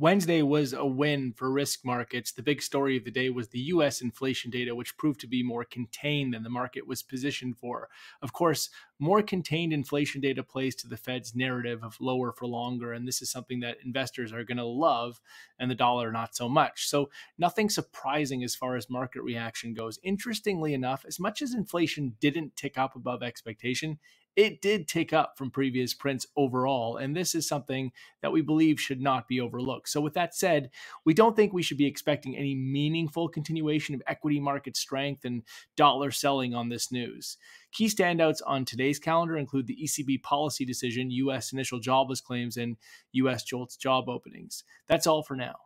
Wednesday was a win for risk markets. The big story of the day was the US inflation data, which proved to be more contained than the market was positioned for. Of course, more contained inflation data plays to the Fed's narrative of lower for longer. And this is something that investors are going to love, and the dollar not so much. So, nothing surprising as far as market reaction goes. Interestingly enough, as much as inflation didn't tick up above expectation, it did tick up from previous prints overall. And this is something that we believe should not be overlooked. So, with that said, we don't think we should be expecting any meaningful continuation of equity market strength and dollar selling on this news. Key standouts on today's calendar include the ECB policy decision, US initial jobless claims, and US JOLTS job openings. That's all for now.